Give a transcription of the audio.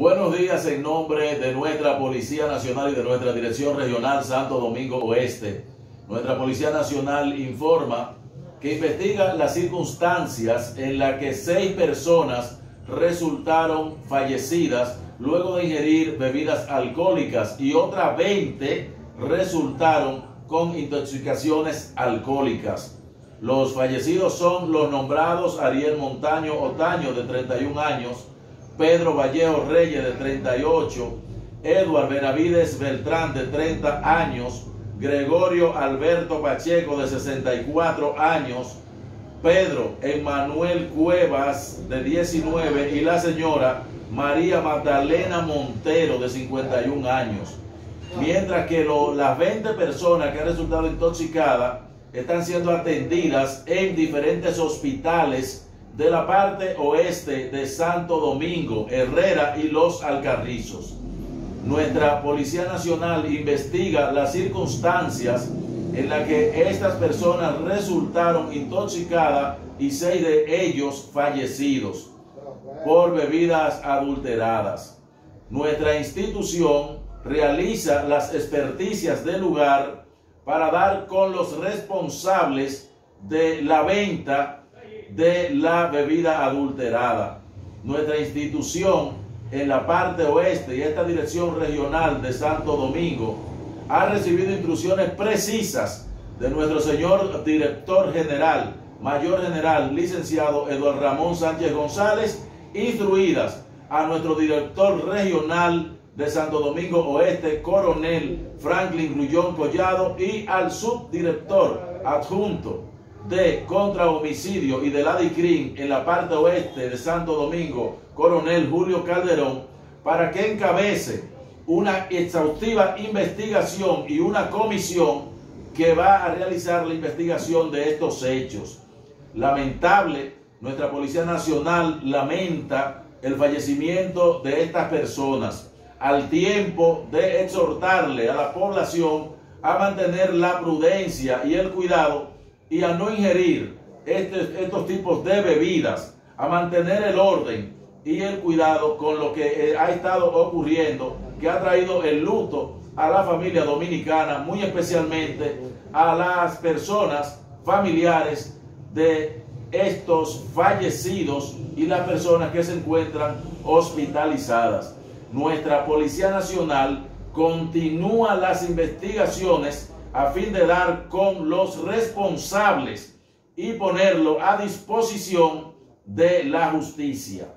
Buenos días en nombre de nuestra Policía Nacional y de nuestra Dirección Regional Santo Domingo Oeste. Nuestra Policía Nacional informa que investiga las circunstancias en las que seis personas resultaron fallecidas luego de ingerir bebidas alcohólicas y otras 20 resultaron con intoxicaciones alcohólicas. Los fallecidos son los nombrados Ariel Montaño Otaño de 31 años, Pedro Vallejo Reyes de 38, Eduard Benavides Beltrán de 30 años, Gregorio Alberto Pacheco de 64 años, Pedro Emanuel Cuevas de 19 y la señora María Magdalena Montero de 51 años. Mientras que las 20 personas que han resultado intoxicadas están siendo atendidas en diferentes hospitales de la parte oeste de Santo Domingo, Herrera y Los Alcarrizos. Nuestra Policía Nacional investiga las circunstancias en las que estas personas resultaron intoxicadas y seis de ellos fallecidos por bebidas adulteradas. Nuestra institución realiza las experticias del lugar para dar con los responsables de la venta de la bebida adulterada. Nuestra institución en la parte oeste y esta dirección regional de Santo Domingo ha recibido instrucciones precisas de nuestro señor director general, mayor general, licenciado Eduardo Ramón Sánchez González, instruidas a nuestro director regional de Santo Domingo Oeste, coronel Franklin Grullón Collado, y al subdirector adjunto de contra homicidio y de la DICRIN en la parte oeste de Santo Domingo, coronel Julio Calderón, para que encabece una exhaustiva investigación y una comisión que va a realizar la investigación de estos hechos. Lamentable, nuestra Policía Nacional lamenta el fallecimiento de estas personas al tiempo de exhortarle a la población a mantener la prudencia y el cuidado y a no ingerir estos tipos de bebidas, a mantener el orden y el cuidado con lo que eh, ha estado ocurriendo, que ha traído el luto a la familia dominicana, muy especialmente a las personas familiares de estos fallecidos y las personas que se encuentran hospitalizadas. Nuestra Policía Nacional continúa las investigaciones a fin de dar con los responsables y ponerlo a disposición de la justicia.